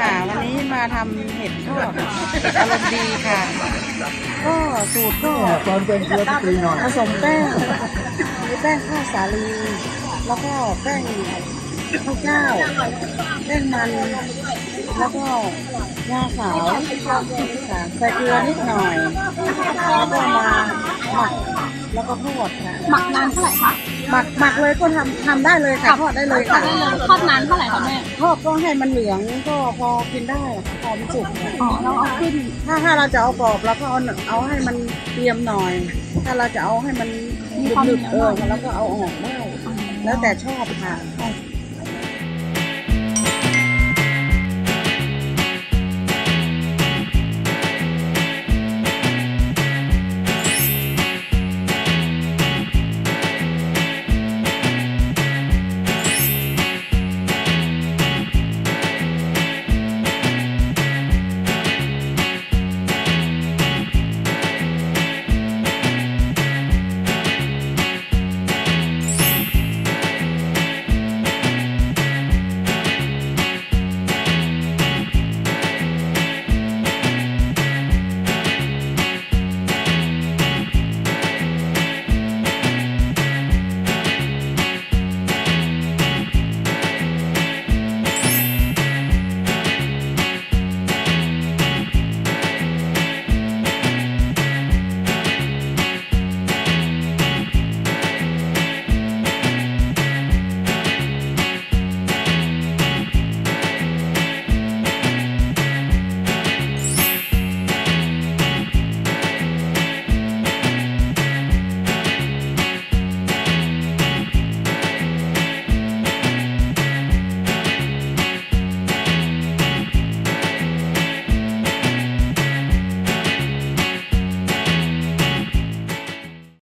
ค่ะ วันนี้มาทำเห็ดทอดอารมณ์ดีค่ะ ก็สูตรก็ตอนเป็นเพื่อนตีหน่อยผสมแป้งมีแป้งข้าวสาลี แล้วก็แป้งข้าวเจ้าแป้งมัน แล้วก็หญ้าขาวค่ะใส่เกลือนิดหน่อยแล้วก็มาหมัก แล้วก็ทอดค่ะหมักนานเท่าไหร่คะหมักหมักเลยก็ทำทำได้เลยค่ะทอดได้เลยทอค่ะดได้เลยทอดนานเท่าไหร่คะแม่ทอดก็ให้มันเหลืองก็พอกินได้ค่ะพอมันสุกค่ะอ๋อเราเอาขึ้นถ้าถ้าเราจะเอากรอบเราก็เอาเอาให้มันเตรียมหน่อย ถ้าเราจะเอาให้มันมีความเหนีดึยวบๆเอหน่ออยแล้วก็เอาออกได้แล้วแต่ชอบค่ะโอเค